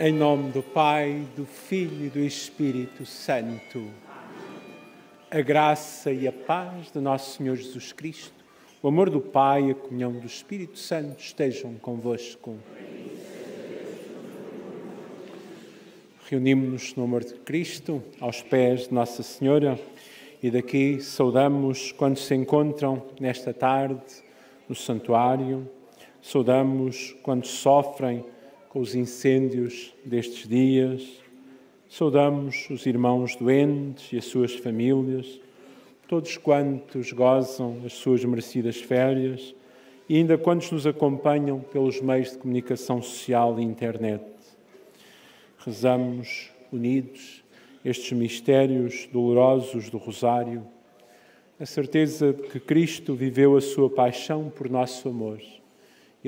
Em nome do Pai, do Filho e do Espírito Santo. A graça e a paz de nosso Senhor Jesus Cristo, o amor do Pai e a comunhão do Espírito Santo estejam convosco. Reunimos-nos no amor de Cristo, aos pés de Nossa Senhora, e daqui saudamos quando se encontram nesta tarde no santuário, saudamos quando sofrem com os incêndios destes dias, saudamos os irmãos doentes e as suas famílias, todos quantos gozam as suas merecidas férias e ainda quantos nos acompanham pelos meios de comunicação social e internet. Rezamos unidos estes mistérios dolorosos do Rosário, a certeza de que Cristo viveu a sua paixão por nosso amor.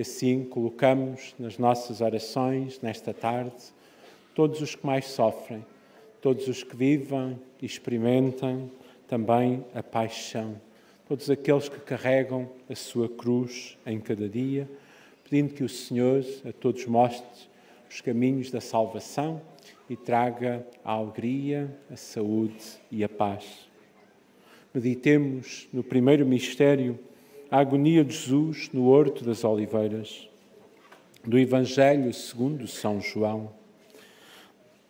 E assim colocamos nas nossas orações, nesta tarde, todos os que mais sofrem, todos os que vivem e experimentam também a paixão, todos aqueles que carregam a sua cruz em cada dia, pedindo que o Senhor a todos mostre os caminhos da salvação e traga a alegria, a saúde e a paz. Meditemos no primeiro mistério a agonia de Jesus no Horto das Oliveiras, do Evangelho segundo São João.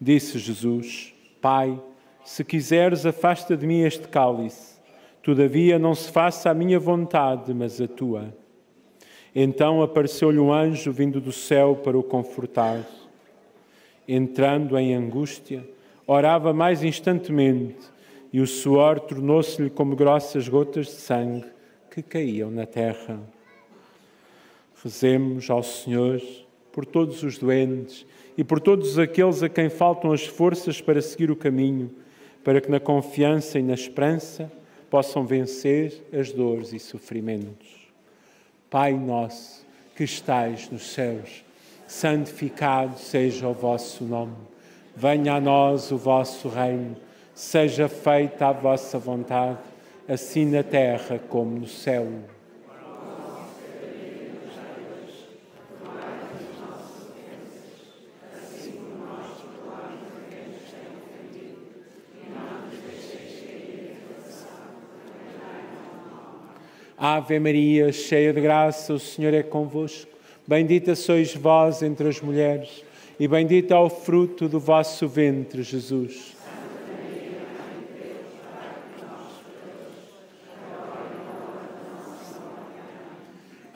Disse Jesus: Pai, se quiseres, afasta de mim este cálice, todavia não se faça a minha vontade, mas a tua. Então apareceu-lhe um anjo vindo do céu para o confortar entrando em angústia, orava mais instantemente e o suor tornou-se-lhe como grossas gotas de sangue que caíam na terra. Rezemos ao Senhor por todos os doentes e por todos aqueles a quem faltam as forças para seguir o caminho, para que na confiança e na esperança possam vencer as dores e sofrimentos. Pai nosso que estais nos céus, santificado seja o vosso nome. Venha a nós o vosso reino, seja feita a vossa vontade, assim na terra como no céu. Ave Maria, cheia de graça, o Senhor é convosco. Bendita sois vós entre as mulheres, e bendito é o fruto do vosso ventre, Jesus.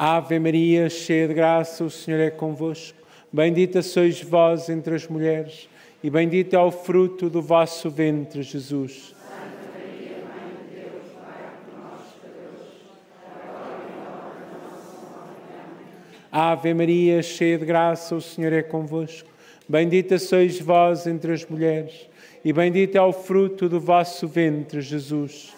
Ave Maria, cheia de graça, o Senhor é convosco. Bendita sois vós entre as mulheres, e bendito é o fruto do vosso ventre, Jesus. Ave Maria, cheia de graça, o Senhor é convosco. Bendita sois vós entre as mulheres, e bendito é o fruto do vosso ventre, Jesus.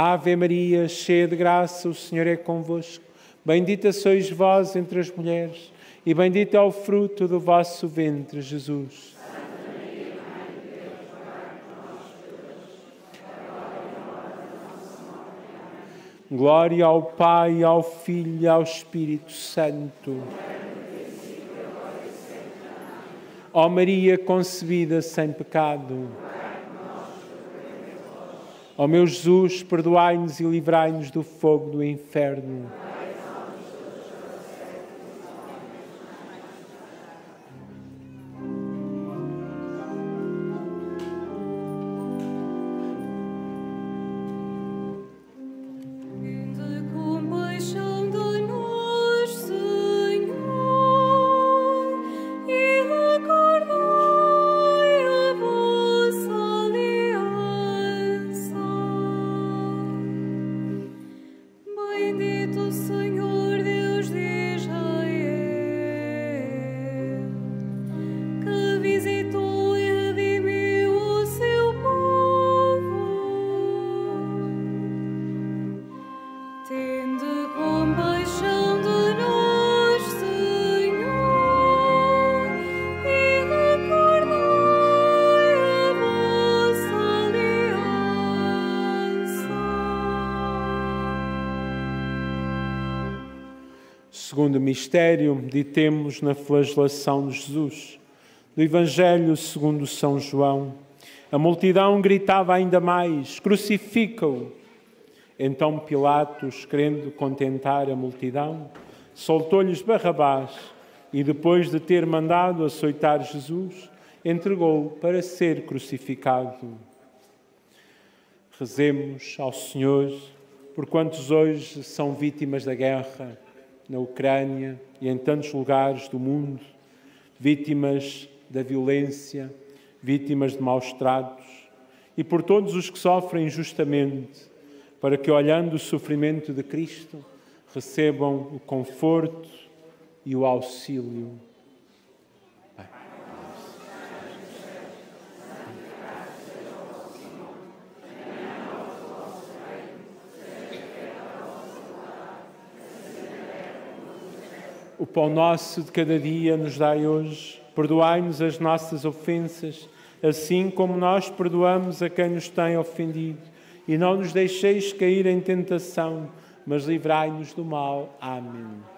Ave Maria, cheia de graça, o Senhor é convosco. Bendita sois vós entre as mulheres, e bendito é o fruto do vosso ventre, Jesus. Glória ao Pai, ao Filho e ao Espírito Santo. Ó Maria concebida sem pecado. Ó meu Jesus, perdoai-nos e livrai-nos do fogo do inferno. Segundo mistério, meditemos na flagelação de Jesus. Do Evangelho segundo São João, a multidão gritava ainda mais: Crucifica-o! Então Pilatos, querendo contentar a multidão, soltou-lhes Barrabás e, depois de ter mandado açoitar Jesus, entregou-o para ser crucificado. Rezemos ao Senhor por quantos hoje são vítimas da guerra na Ucrânia e em tantos lugares do mundo, vítimas da violência, vítimas de maus tratos, e por todos os que sofrem injustamente, para que, olhando o sofrimento de Cristo, recebam o conforto e o auxílio O pão nosso de cada dia nos dai hoje. Perdoai-nos as nossas ofensas, assim como nós perdoamos a quem nos tem ofendido. E não nos deixeis cair em tentação, mas livrai-nos do mal. Amém.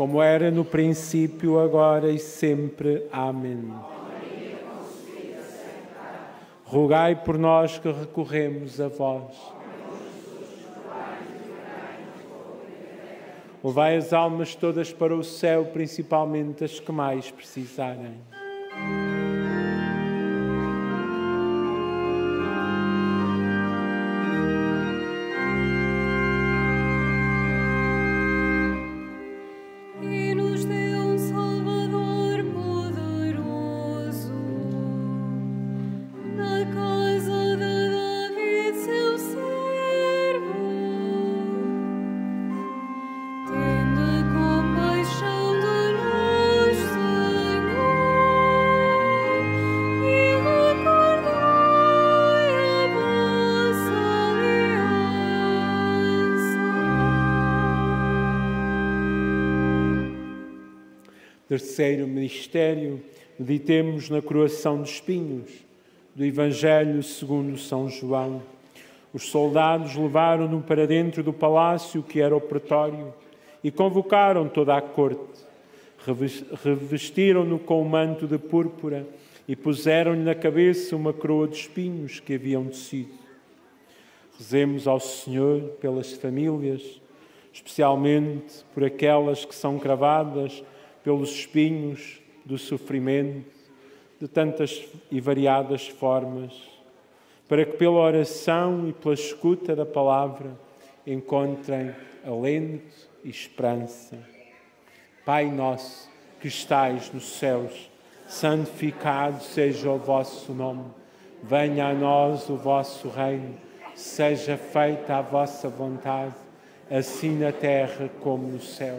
Como era no princípio, agora e sempre. Amém. Rogai por nós que recorremos a vós. Levai as almas todas para o céu, principalmente as que mais precisarem. Terceiro mistério, meditemos na coroação de espinhos do Evangelho segundo São João. Os soldados levaram-no para dentro do palácio que era o pretório e convocaram toda a corte. Reves- Revestiram-no com um manto de púrpura e puseram-lhe na cabeça uma coroa de espinhos que haviam descido. Rezemos ao Senhor pelas famílias, especialmente por aquelas que são cravadas pelos espinhos do sofrimento, de tantas e variadas formas, para que pela oração e pela escuta da palavra encontrem alento e esperança. Pai nosso que estais nos céus, santificado seja o vosso nome. Venha a nós o vosso reino. Seja feita a vossa vontade, assim na terra como no céu.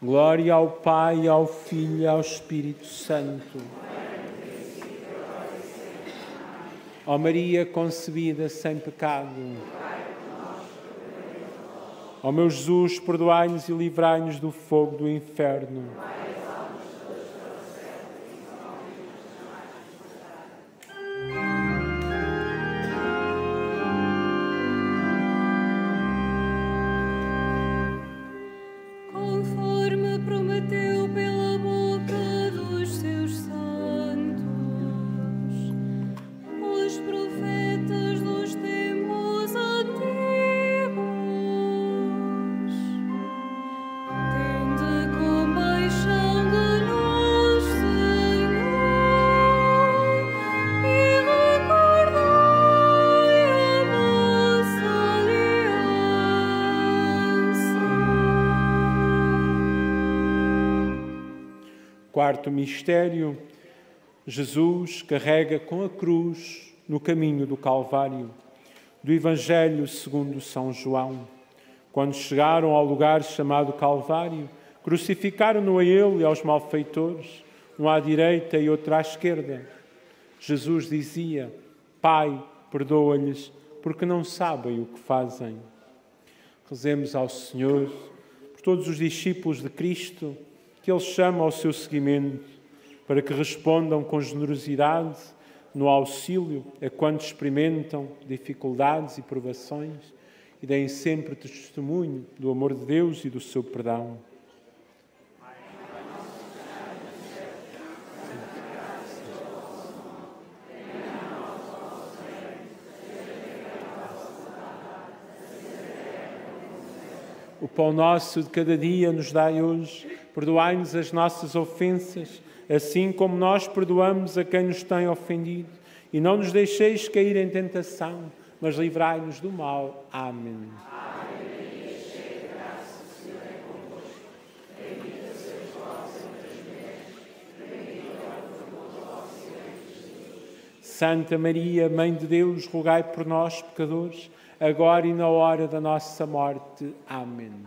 Glória ao Pai, ao Filho e ao Espírito Santo. Ó Maria concebida sem pecado. Ó meu Jesus, perdoai-nos e livrai-nos do fogo do inferno. Quarto mistério: Jesus carrega com a cruz no caminho do Calvário. Do Evangelho segundo São João. Quando chegaram ao lugar chamado Calvário, crucificaram-no a ele e aos malfeitores, um à direita e outro à esquerda. Jesus dizia: Pai, perdoa-lhes, porque não sabem o que fazem. Rezemos ao Senhor por todos os discípulos de Cristo que Ele chama ao seu seguimento, para que respondam com generosidade no auxílio a quantos experimentam dificuldades e provações e deem sempre testemunho do amor de Deus e do seu perdão. O pão nosso de cada dia nos dai hoje. Perdoai-nos as nossas ofensas, assim como nós perdoamos a quem nos tem ofendido. E não nos deixeis cair em tentação, mas livrai-nos do mal. Amém. Santa Maria, Mãe de Deus, rogai por nós, pecadores, agora e na hora da nossa morte. Amém.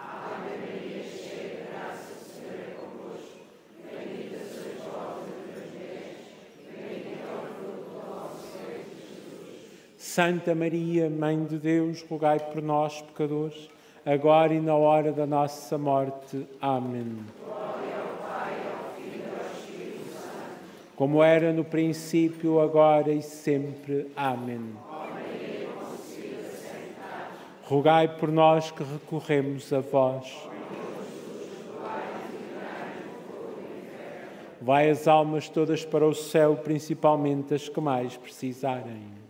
Santa Maria, Mãe de Deus, rogai por nós, pecadores, agora e na hora da nossa morte. Amém. Como era no princípio, agora e sempre. Amém. Rogai por nós que recorremos a vós. Vai as almas todas para o céu, principalmente as que mais precisarem.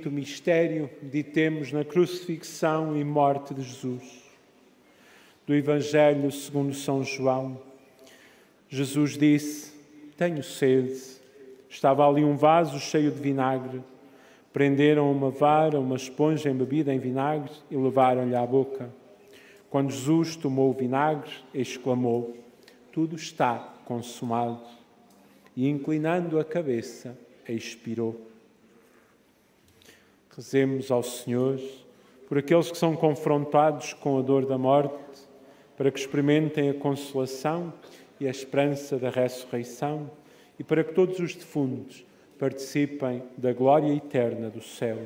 Quinto mistério, meditemos na crucifixão e morte de Jesus. Do Evangelho segundo São João, Jesus disse: Tenho sede. Estava ali um vaso cheio de vinagre. Prenderam uma vara, uma esponja embebida em vinagre e levaram-lhe à boca. Quando Jesus tomou o vinagre, exclamou: Tudo está consumado. E inclinando a cabeça, expirou. Rezemos ao Senhor por aqueles que são confrontados com a dor da morte, para que experimentem a consolação e a esperança da ressurreição e para que todos os defuntos participem da glória eterna do céu.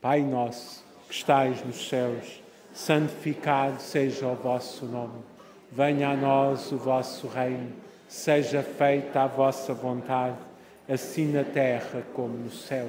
Pai nosso, que estais nos céus, santificado seja o vosso nome. Venha a nós o vosso reino, seja feita a vossa vontade, assim na terra como no céu.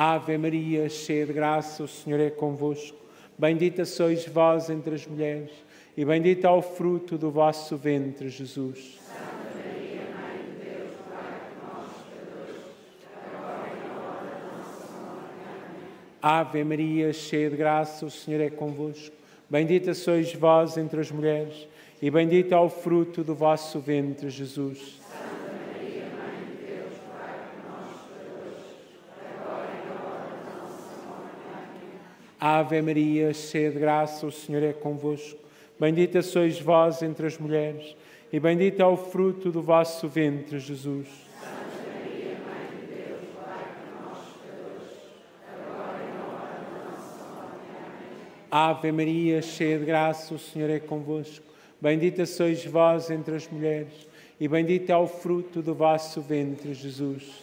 Ave Maria, cheia de graça, o Senhor é convosco. Bendita sois vós entre as mulheres, e bendito é o fruto do vosso ventre, Jesus. Ave Maria, cheia de graça, o Senhor é convosco. Bendita sois vós entre as mulheres, e bendito é o fruto do vosso ventre, Jesus. Ave Maria, cheia de graça, o Senhor é convosco. Bendita sois vós entre as mulheres, e bendito é o fruto do vosso ventre, Jesus. Ave Maria, cheia de graça, o Senhor é convosco. Bendita sois vós entre as mulheres, e bendito é o fruto do vosso ventre, Jesus.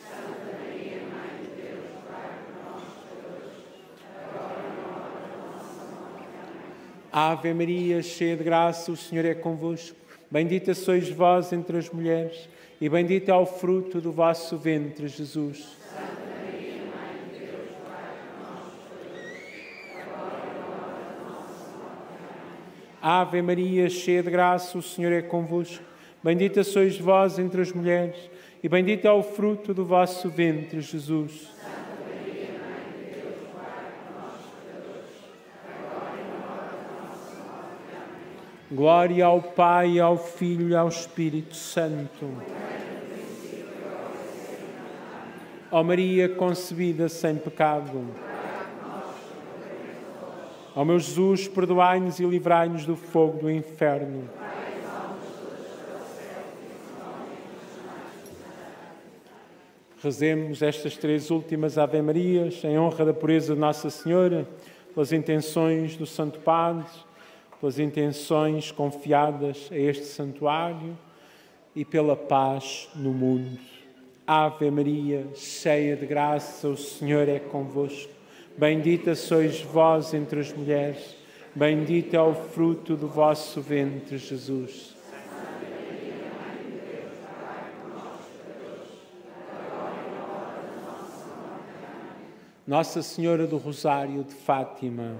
Ave Maria, cheia de graça, o Senhor é convosco. Bendita sois vós entre as mulheres, e bendito é o fruto do vosso ventre, Jesus. Ave Maria, cheia de graça, o Senhor é convosco. Bendita sois vós entre as mulheres, e bendito é o fruto do vosso ventre, Jesus. Glória ao Pai, ao Filho e ao Espírito Santo. Ó Maria concebida sem pecado. Ó meu Jesus, perdoai-nos e livrai-nos do fogo do inferno. Rezemos estas três últimas Ave-Marias em honra da pureza de Nossa Senhora, pelas intenções do Santo Padre, pelas intenções confiadas a este santuário e pela paz no mundo. Ave Maria, cheia de graça, o Senhor é convosco. Bendita sois vós entre as mulheres, bendito é o fruto do vosso ventre, Jesus. Nossa Senhora do Rosário de Fátima.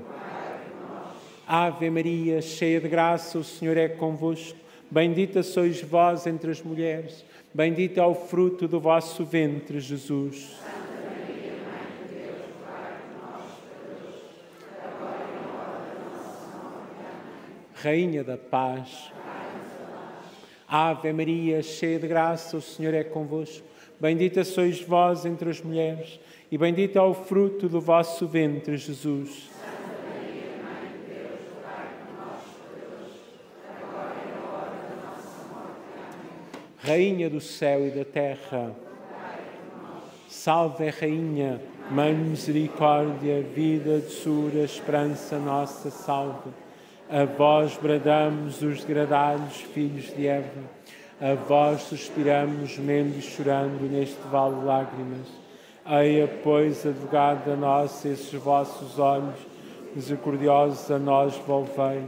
Ave Maria, cheia de graça, o Senhor é convosco. Bendita sois vós entre as mulheres, bendito é o fruto do vosso ventre, Jesus. Rainha da Paz. Ave Maria, cheia de graça, o Senhor é convosco. Bendita sois vós entre as mulheres, e bendito é o fruto do vosso ventre, Jesus. Rainha do céu e da terra, salve, Rainha, Mãe de misericórdia, vida, doçura, esperança nossa, salve. A vós bradamos os degradados filhos de Eva, a vós suspiramos, gemendo e chorando neste vale de lágrimas. Eia, pois, advogada nossa, esses vossos olhos misericordiosos a nós volvei,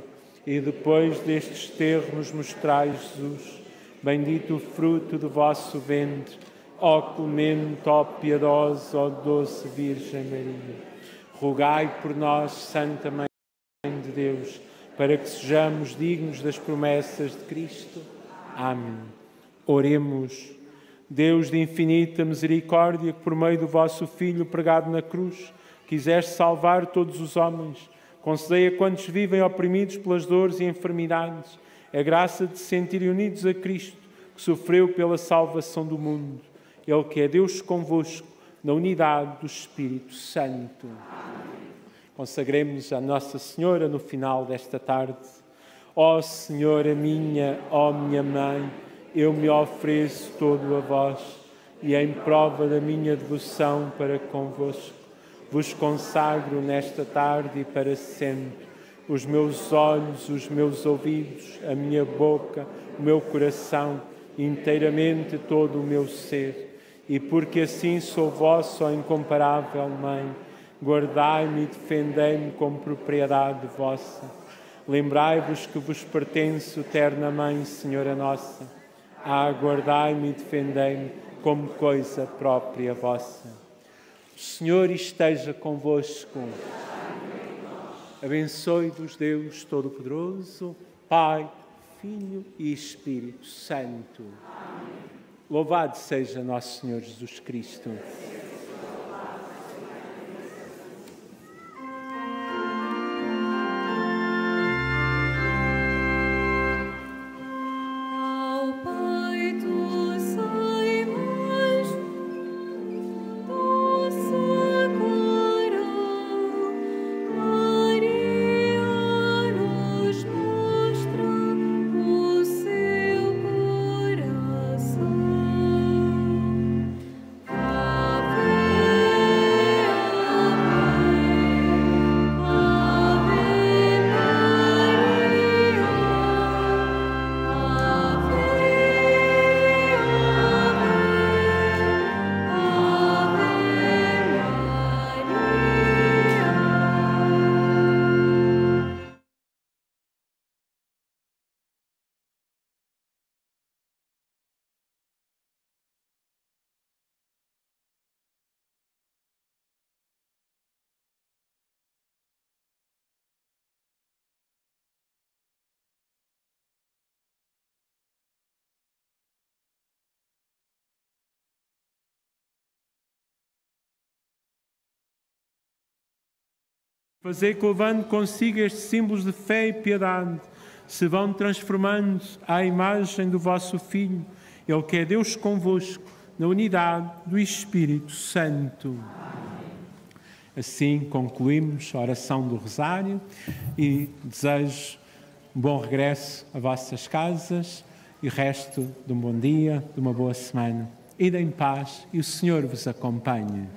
e depois destes terros nos mostrai Jesus, bendito o fruto do vosso ventre, ó clemente, ó piedosa, ó doce Virgem Maria. Rogai por nós, Santa Mãe de Deus, para que sejamos dignos das promessas de Cristo. Amém. Oremos. Deus de infinita misericórdia, que por meio do vosso Filho pregado na cruz, quiseste salvar todos os homens, concedei a quantos vivem oprimidos pelas dores e enfermidades a graça de se sentirem unidos a Cristo, que sofreu pela salvação do mundo. Ele que é Deus convosco, na unidade do Espírito Santo. Consagremos a Nossa Senhora no final desta tarde. Ó Senhora minha, ó minha mãe, eu me ofereço todo a vós e em prova da minha devoção para convosco, vos consagro nesta tarde e para sempre os meus olhos, os meus ouvidos, a minha boca, o meu coração, inteiramente todo o meu ser. E porque assim sou vossa, incomparável Mãe, guardai-me e defendei-me como propriedade vossa. Lembrai-vos que vos pertenço, eterna Mãe, Senhora nossa. Ah, guardai-me e defendei-me como coisa própria vossa. O Senhor esteja convosco. Abençoe-vos, Deus Todo-Poderoso, Pai, Filho e Espírito Santo. Louvado seja nosso Senhor Jesus Cristo. Fazer que, levando consigo estes símbolos de fé e piedade, se vão transformando à imagem do vosso Filho, Ele que é Deus convosco, na unidade do Espírito Santo. Assim concluímos a oração do Rosário e desejo um bom regresso a vossas casas e resto de um bom dia, de uma boa semana. Ide em paz e o Senhor vos acompanhe.